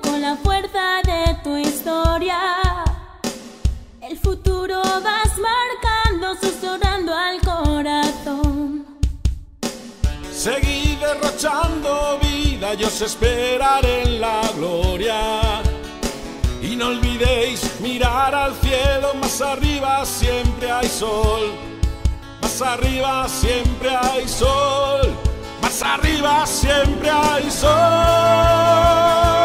Con la fuerza de tu historia. El futuro vas marcando, susurrando al corazón. Seguí derrochando vida y os esperaré en la gloria. Y no olvidéis mirar al cielo, más arriba siempre hay sol. Más arriba siempre hay sol. Más arriba siempre hay sol.